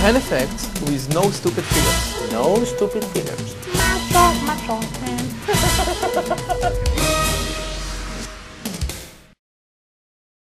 pen effects with no stupid figures. No stupid figures. Macho, macho man.